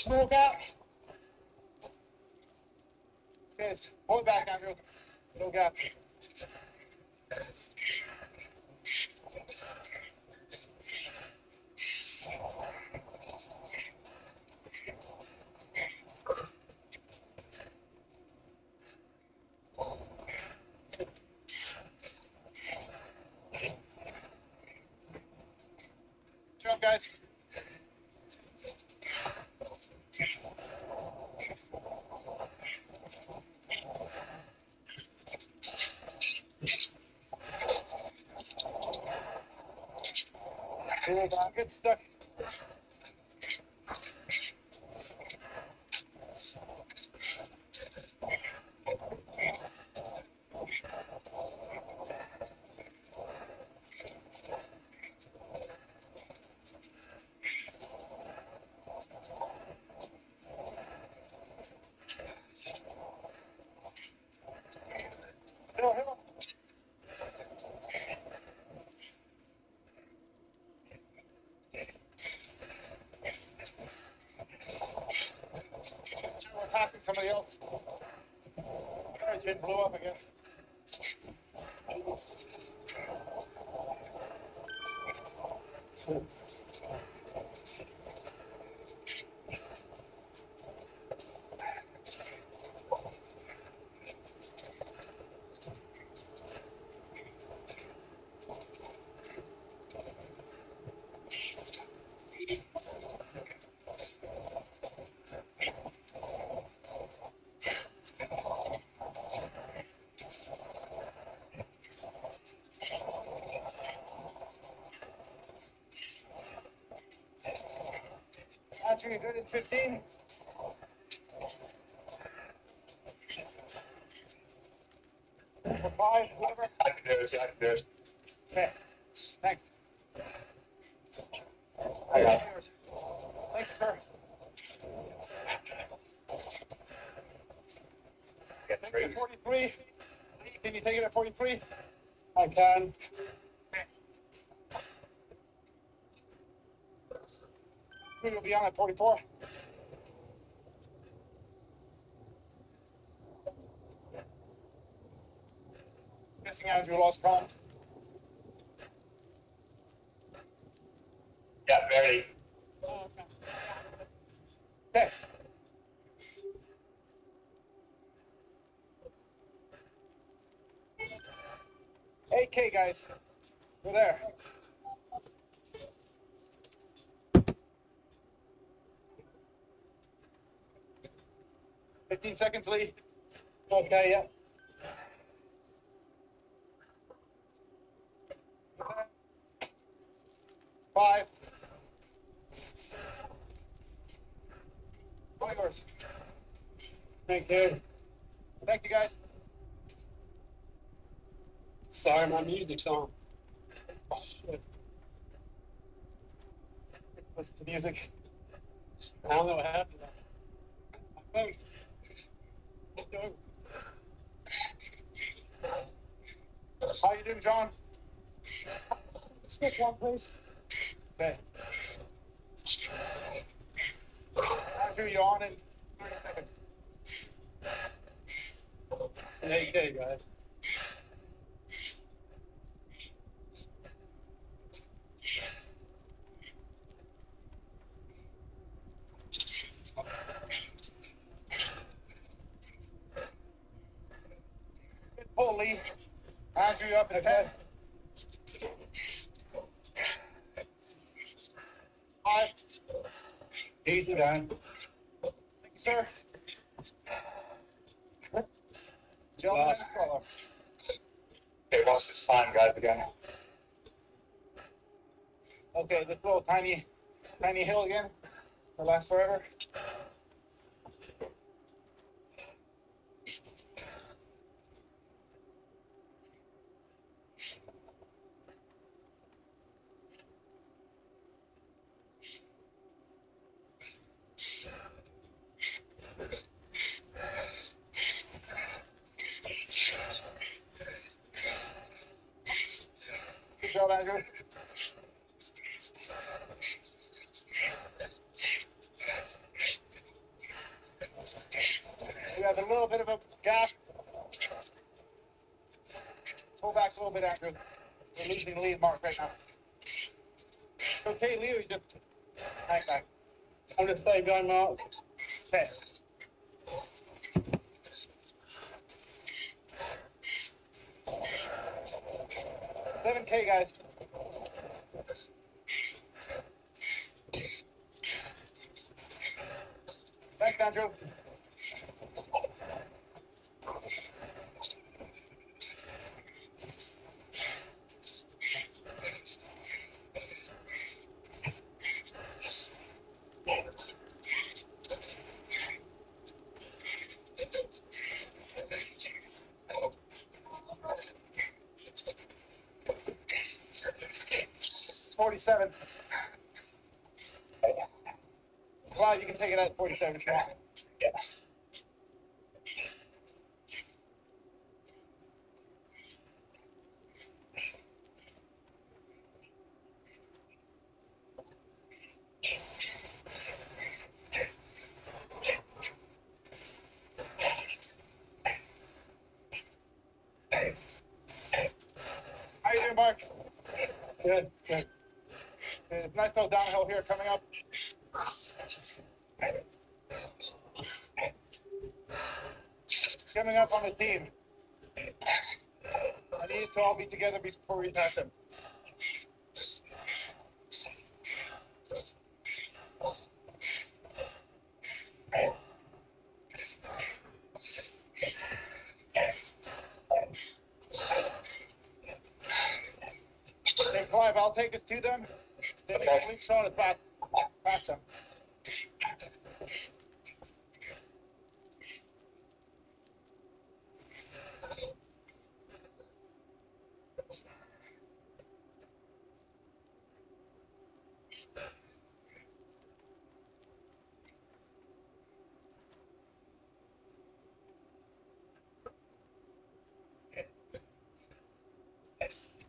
forty-two. Small gap. Good. Hold it back, Andrew. Little gap. Good job, guys. Hold on, get stuck. Hill, hill. Sure, we're passing somebody else. Engine blew up, I guess. Andrew, you good at 15? For five. I can do it, I can do it. Okay. Thanks. Hang on. Thank you, sir. Get Take it at 43. Can you take it at 43? I can. We will be on at 44. Missing out Andrew lost count. Yeah, barely. Okay. AK guys, we're there. Fifteen. Okay, yeah. Five. All yours. Thank you. Thank you, guys. Sorry, my music's on. Oh, Shit. Listen to music. I don't know what happened. My phone. No. How you doing, John? Switch one, please. Okay. Andrew, you on in 30 seconds. Yeah, you did, guys. Good pull, Lee. Andrew, you up in the bed? Five. Down. Thank you, sir. Last. Uh, follow. Okay, watch this time, guys, again. Okay, this little tiny, tiny hill again. Will last forever. Good job, Andrew. We have a little bit of a gap. Pull back a little bit, Andrew. We're losing the lead mark right now. It's okay, Leo, you just hang back. Gonna Mark. Okay. 47. Clyde, you can take it out at 47. Coming up. On the team. I need to all be together before we pass him. Clive, I'll take us to them. Then we can reach on it past, them.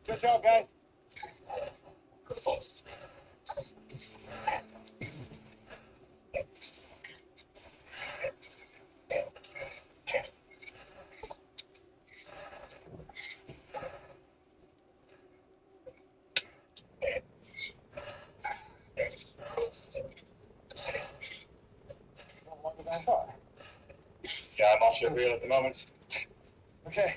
Good job, guys. Yeah, I'm off the moment. Okay.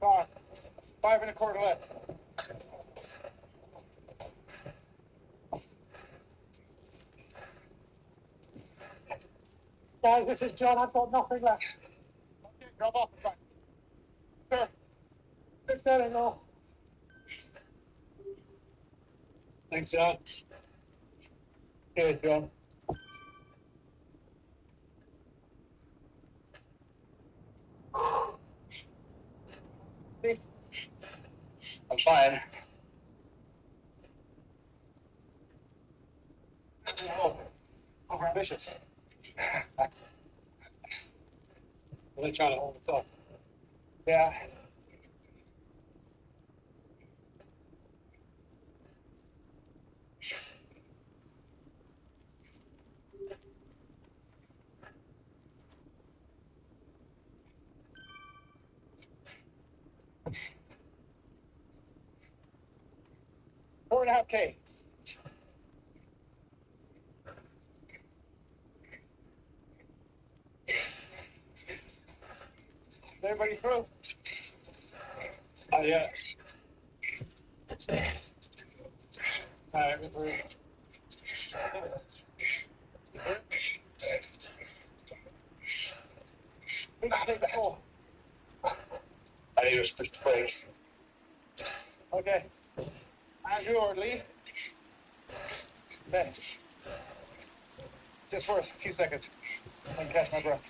Five, five and a quarter left. Guys, this is John. I've got nothing left. Okay, drop off the front. Sure. It's going now. John. Cheers, John. I'm fine. Oh, over ambitious. Really trying to hold it up. Yeah. okay. everybody through? Oh, yeah. All right, we're through. Just for a few seconds. I can catch my breath.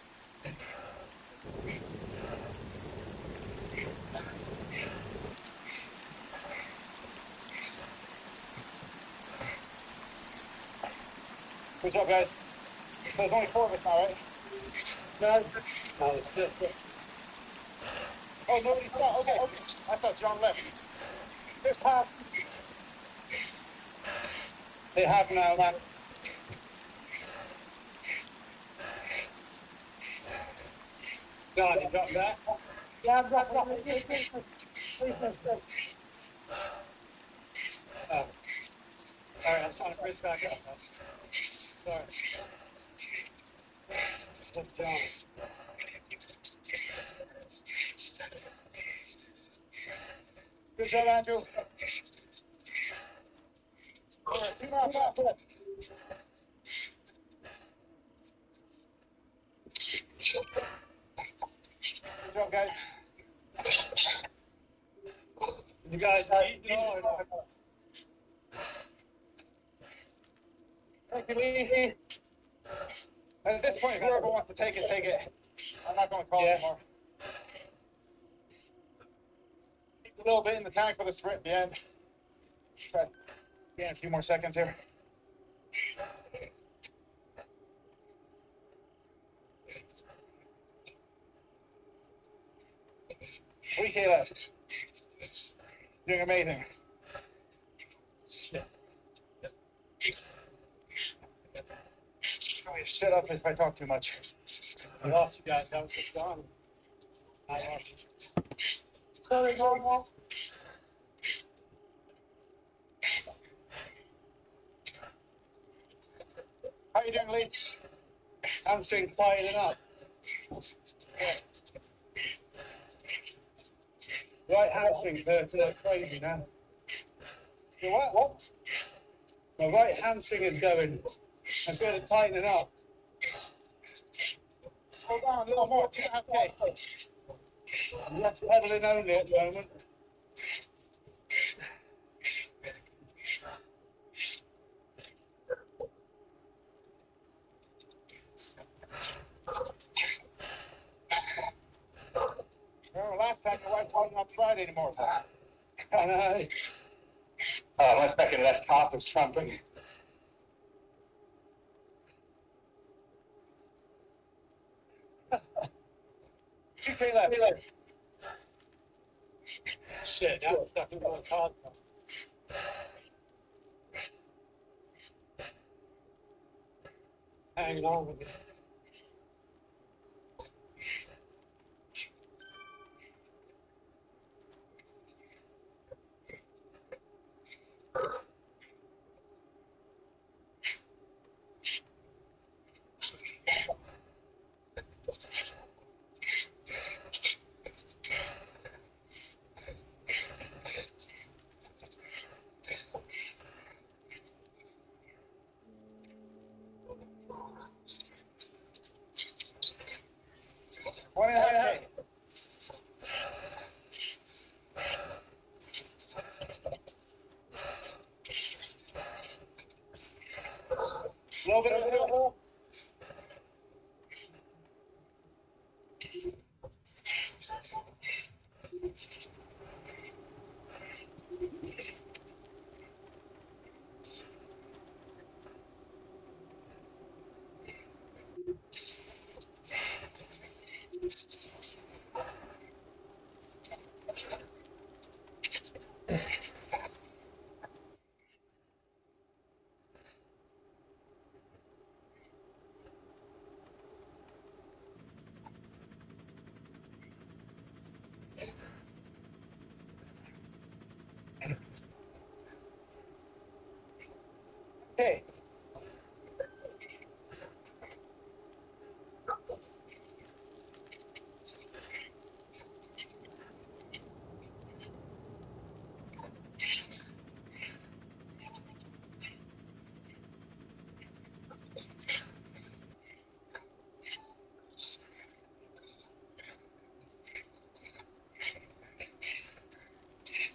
Good job, guys. There's only four of us now, right? No, no, it's just, Oh, nobody stopped. Okay, okay. I thought John left. There's half. They have now, man. John, you got that? Yeah, I've got one. Oh. All right, I'm trying to bridge back up. Sorry. That's John. Good job, Andrew. All right, two more shots. Good job, guys. You guys eating or not? Thank you, Lee. At this point, whoever wants to take it, take it. I'm not gonna call Yeah. anymore. Keep a little bit in the tank for the sprint at the end. Try to a few more seconds here. Three K left. Doing amazing. Probably Shut up if I talk too much. I lost you guys. That was just John. I lost. Sorry, Normal. How you doing, Lee? Hamstring's tightening up. Right hamstring's hurting like crazy now. You what? What? My right hamstring is going. I feel it up. Hold on, a little more. Half. I'm left pedaling only at the moment. Remember last time your wife not to ride anymore. I know. Oh, my second left calf was tramping. Two K left. Shit, now it's stuck in my car. Hanging on with it.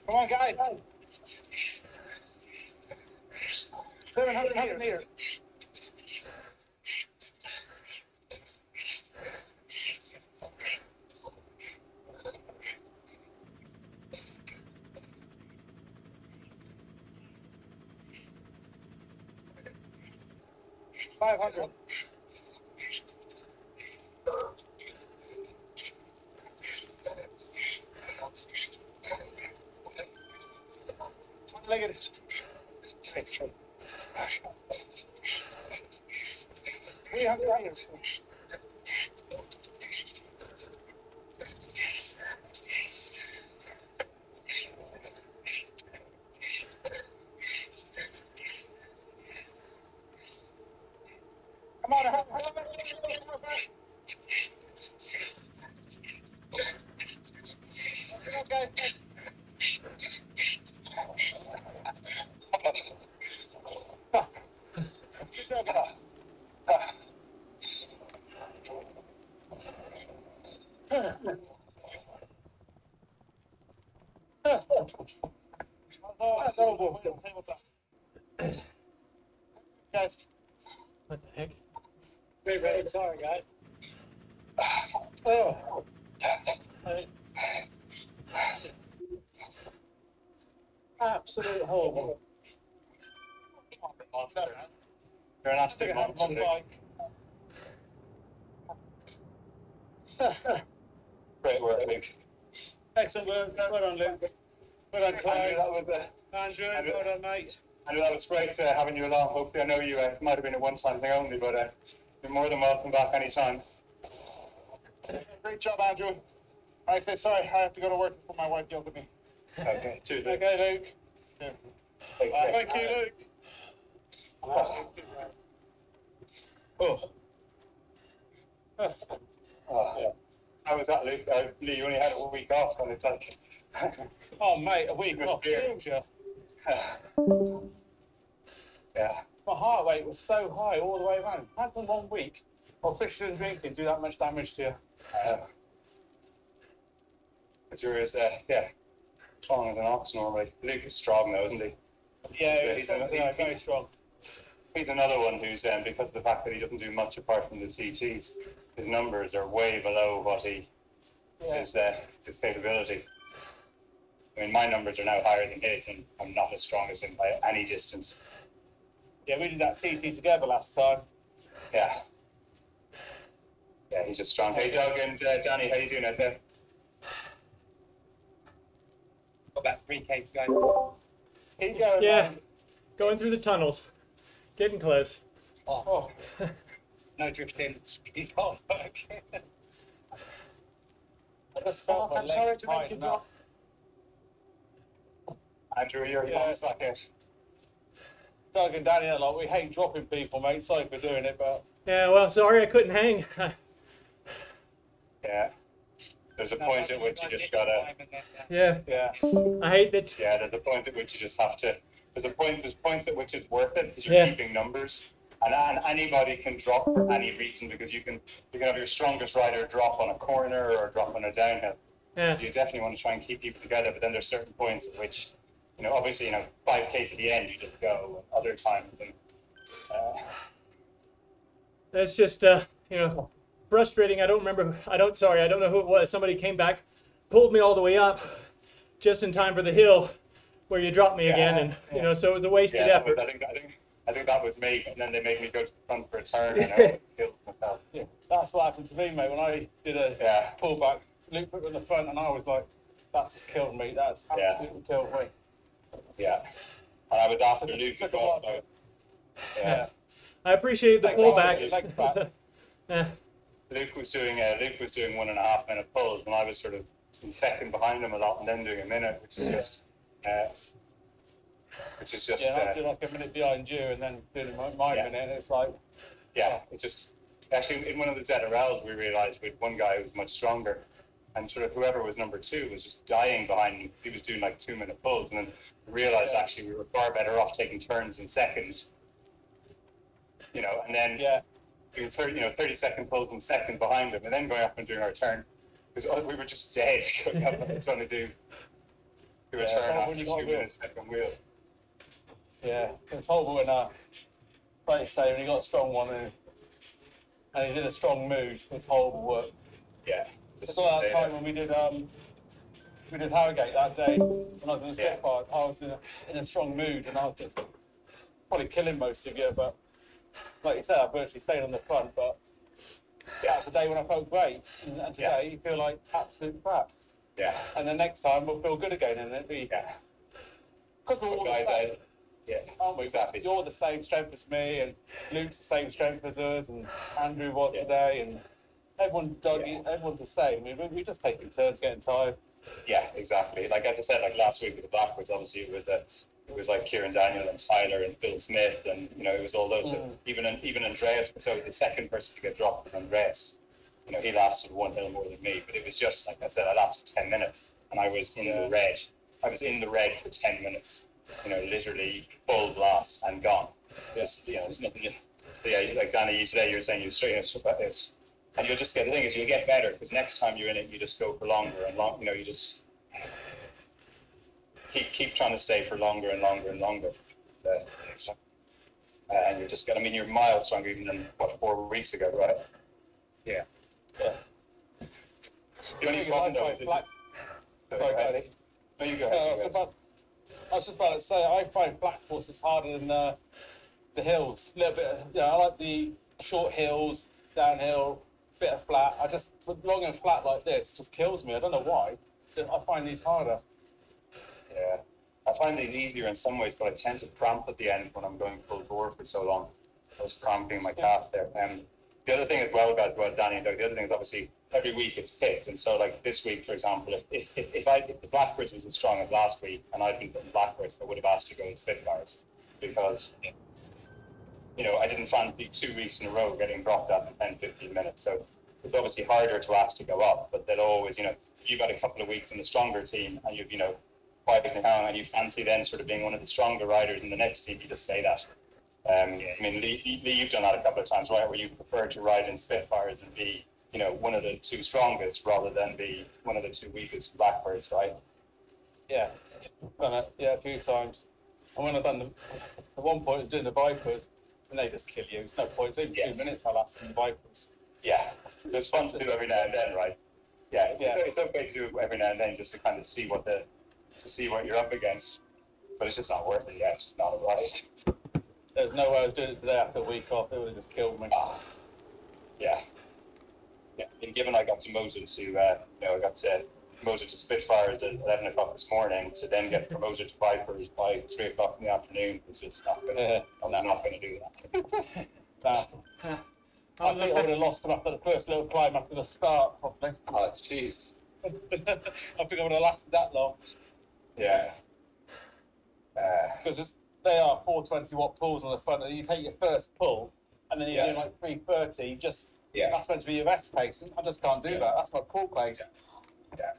Come on, guys. Seven hundred meters. Five hundred. One-legged. Three hundred meters. Come on, help, help, help, help, help, help. Come on, guys. Good job, guys. Oh, that's horrible. Guys, What the heck? Great, great, sorry, guys. oh. Absolute horrible. You're an absolute Stick a hand on monster. Great work, Luke. Excellent work. Well done, Luke. Well done, Andrew, Clive. that was, uh, Andrew, Andrew. well done, mate. Andrew, that was great uh, having you along. Hopefully, I know you uh, might have been a one-time thing only, but uh, you're more than welcome back anytime. Great job, Andrew. I say sorry, I have to go to work before my wife yelled at me. Okay, cheers, Luke. Okay, Luke. Take care. Thank you, Luke. Oh. Oh, yeah. How was that, Luke? Uh, Lee, you only had a week off, and it's like. Oh, mate, a week off beer. kills you. yeah. My heart rate was so high all the way around. How can one week of fishing and drinking do that much damage to you? Uh, you're as, uh, yeah, stronger than ox normally. Luke is strong, though, isn't he? Yeah, So he's, he's yeah, very strong. He's another one who's, um, because of the fact that he doesn't do much apart from the TTs, his numbers are way below what he Yeah. his, uh, his capability. I mean, my numbers are now higher than his, and I'm not as strong as him by any distance. Yeah, we did that TT together last time. Yeah. Yeah, he's a strong. Hey, Doug and uh, Danny, how you doing out there? Got about three cakes going. Keep going, Yeah. man. Going through the tunnels. Getting close. Oh, No drifting. Speed off. I just Oh, I'm sorry to make you tighten drop. Andrew, you're Yeah. yeah. Back. Doug and Danny are like, we hate dropping people, mate. Sorry for doing it, but Yeah, well, sorry I couldn't hang. Yeah. There's a point at which you just gotta. yeah, yeah. I hate that. Yeah, there's a point at which you just have to. There's a point. There's points at which it's worth it because you're Yeah. keeping numbers, and, and anybody can drop for any reason because you can you can have your strongest rider drop on a corner or drop on a downhill. Yeah, you definitely want to try and keep people together, but then there's certain points at which, you know, obviously, you know, 5K to the end, you just go. Other times, and, uh, that's just uh, you know, frustrating. I don't remember. I don't. Sorry, I don't know who it was. Somebody came back, pulled me all the way up, just in time for the hill, where you dropped me again, and yeah. you know, so it was a wasted yeah, that was, effort. I think, I think, I think that was me, and then they made me go to the front for a turn, and I killed myself. yeah. That's what happened to me, mate. When I did a Yeah, pullback, Luke put me in the front, and I was like, that's just killed me. That's Yeah. absolutely killed me. Yeah. And I was after Luke as Took a so, Yeah. yeah. I appreciate the pullback. Thanks, Yeah. Luke was doing uh, Luke was doing one and a half minute pulls, and I was sort of in second behind him a lot, and then doing a minute, which is just, uh, which is just, Yeah, and I uh, did like a minute behind you, and then doing my, my Yeah. minute, and it's like, yeah, it just actually in one of the ZRLs we realized we had one guy who was much stronger, and sort of whoever was number two was just dying behind him. He was doing like two minute pulls, and then we realized actually we were far better off taking turns in second. You know, and then yeah, we were 30, you know, 30 second pulls in second behind him, and then going up and doing our turn because we were just dead going up and trying to do. do a Yeah, turn after two got a wheel. minutes, second wheel. Yeah, it's horrible when, uh, like you say, when you got a strong one and, and he's in a strong mood, it's horrible work. Yeah. It's stay that time when we did, um, we did Harrogate that day, when I was in the Yeah. Spitfire, I was in a, in a strong mood and I was just probably killing most of you, but like you said, I virtually stayed on the front, but yeah, it's a day when I felt great, and, and today Yeah. you feel like absolute crap. Yeah. And the next time we'll feel good again, and it'll be, Yeah. because we're all the same. Yeah. aren't we? Exactly. You're the same strength as me, and Luke's the same strength as us, and Andrew was Yeah. today, and everyone, Doug, Yeah. everyone's the same. We, we just taking turns getting tired. Yeah, exactly. Like as I said, like last week with the Blackbirds, obviously it was uh, it was like Kieran Daniel and Tyler and Phil Smith, and you know it was all those. Mm. Even even Andreas. So the second person to get dropped was Andreas. You know he lasted one hill more than me, but it was just like I said, I lasted ten minutes, and I was in Yeah. the red. I was in the red for ten minutes. You know, literally full blast and gone. Just you know, there's nothing. Yeah, like Danny, you today you were saying you straight. It's, it's and you'll just get the thing is you'll get better because next time you're in it, you just go for longer and long. You know, you just keep keep trying to stay for longer and longer and longer. Uh, and you're just gonna. I mean, you're miles stronger even than what four weeks ago, right? Yeah. The only problem I though find is black, Sorry, sorry, go ahead. No, you go Uh, I, was you about, I was just about to say, I find Black Horse is harder than uh, the hills. A little bit, yeah, I like the short hills, downhill, bit of flat. I just, long and flat like this just kills me. I don't know why. I find these harder. Yeah. I find these easier in some ways, but I tend to cramp at the end when I'm going full bore for so long. I was cramping my calf there. Um, the other thing as well about well, Danny and Doug, the other thing is obviously every week it's picked. And so like this week, for example, if, if, if, if I if the Blackbirds was as strong as last week and I'd been putting Blackbirds, I would have asked to go and fit bars because you know, I didn't fancy two weeks in a row getting dropped in 10, 15 minutes. So it's obviously harder to ask to go up, but they'll always, you know, you've got a couple of weeks in the stronger team and you've, you know, fighting down and you fancy then sort of being one of the stronger riders in the next team, you just say that. Um, I mean, Lee, Lee, you've done that a couple of times, right? Where you prefer to ride in Spitfires and be, you know, one of the two strongest rather than be one of the two weakest Blackbirds, right? Yeah, done it. Yeah, a few times. And when I've done the, at one point I was doing the Vipers, and they just kill you. It's no point. It's even Yeah. two minutes I lasted in the Vipers. Yeah. So it's fun to do every now and then, right? Yeah, it's, Yeah. it's okay to do it every now and then just to kind of see what the to see what you're up against. But it's just not worth it. Yeah, it's just not a ride. There's no way I was doing it today after a week off. It would have just killed me. Ah, yeah. Yeah. And given I got promoted to, uh, you know, I got uh, promoted to Spitfires at 11 o'clock this morning to then get promoted to Vipers by 3 o'clock in the afternoon, it's just not going to, I'm not going to do that. Nah. I think I would have lost them after the first little climb after the start, probably. Oh, jeez. I think I would have lasted that long Yeah. Uh, because they are 420 watt pulls on the front, and you take your first pull, and then you're Yeah. doing like 330. Just yeah. that's meant to be your best pace, and I just can't do Yeah. that. That's my pull pace. Yeah.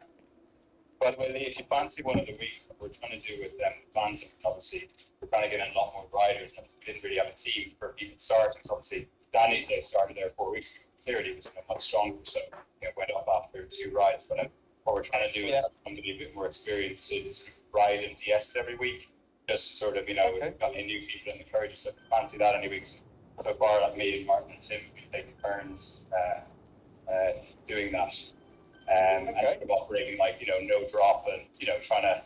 By the way, Lee, if you fancy one of the weeks that we're trying to do with um, obviously we're trying to get in a lot more riders. and We didn't really have a team for people starting. So obviously Danny's day started there four weeks. ago. Clearly was much stronger, so you know, went up after two rides. But uh, what we're trying to do is Yeah. have somebody a bit more experienced to ride in DS every week, just to sort of you know Okay. we've got any new people in the encourage us. So fancy that any weeks so far, like me and Martin and Tim, we've taken turns uh, uh, doing that um, and Okay. sort of operating like you know no drop and you know trying to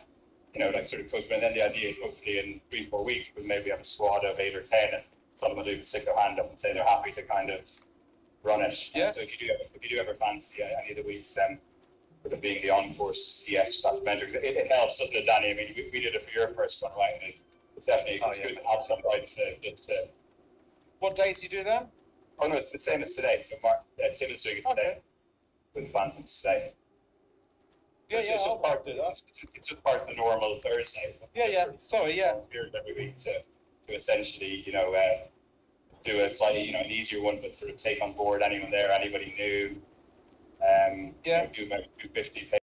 you know like sort of coach. And then the idea is hopefully in three four weeks we'll maybe have a squad of eight or ten and some of them do stick their hand up and say they're happy to kind of run it. Yeah. So if you do ever, if you do ever fancy uh, any of the weeks um, with it being the on course DS documentary, it, it helps, doesn't it, Danny? I mean, we, we did it for your first one, right? And it, it's definitely Oh, it's yeah. good to have somebody to just to. What days do you do them? Oh no, it's the same as today. So Mark, yeah, Tim is doing it today Okay. With Phantoms today. Yeah, it's yeah, just I'll part, that. it's, it's just part of the normal Thursday. Yeah, yeah. Sorry, yeah. Here every week to, to essentially, you know, uh, do a slightly, you know, an easier one, but sort of take on board anyone there, anybody new. Um, Yeah. You know, do about 250